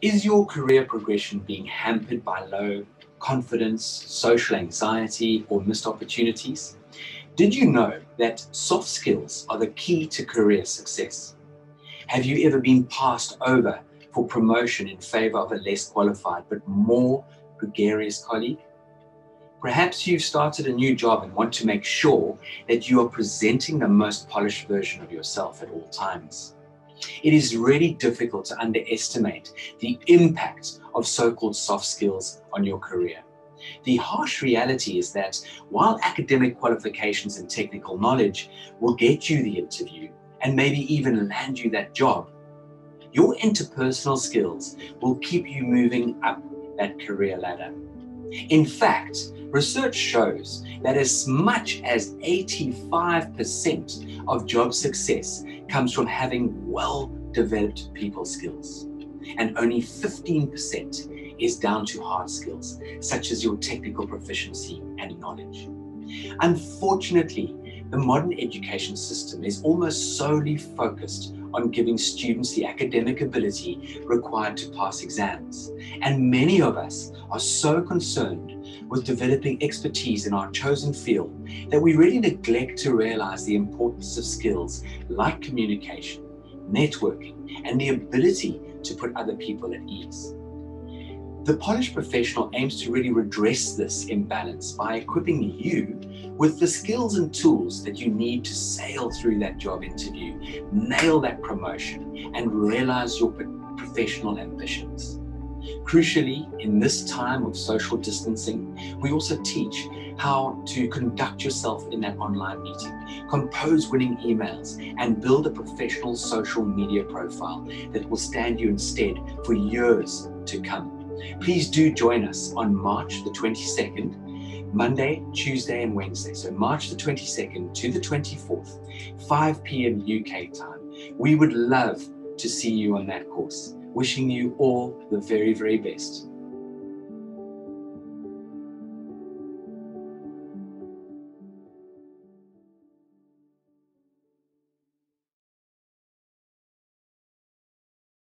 Is your career progression being hampered by low confidence, social anxiety, or missed opportunities? Did you know that soft skills are the key to career success? Have you ever been passed over for promotion in favor of a less qualified but more gregarious colleague? Perhaps you've started a new job and want to make sure that you are presenting the most polished version of yourself at all times. It is really difficult to underestimate the impact of so called soft skills on your career. The harsh reality is that while academic qualifications and technical knowledge will get you the interview and maybe even land you that job, your interpersonal skills will keep you moving up that career ladder. In fact, research shows that as much as 85% of job success comes from having well developed people skills, and only 15% is down to hard skills, such as your technical proficiency and knowledge. Unfortunately, the modern education system is almost solely focused on giving students the academic ability required to pass exams. And many of us are so concerned with developing expertise in our chosen field that we really neglect to realize the importance of skills like communication, networking, and the ability to put other people at ease. The polished professional aims to really redress this imbalance by equipping you with the skills and tools that you need to sail through that job interview, nail that promotion, and realize your professional ambitions. Crucially, in this time of social distancing, we also teach how to conduct yourself in that online meeting, compose winning emails, and build a professional social media profile that will stand you in stead for years to come. Please do join us on March the 22nd, Monday, Tuesday, and Wednesday. So, March the 22nd to the 24th, 5 p.m. UK time. We would love to see you on that course. Wishing you all the very, very best.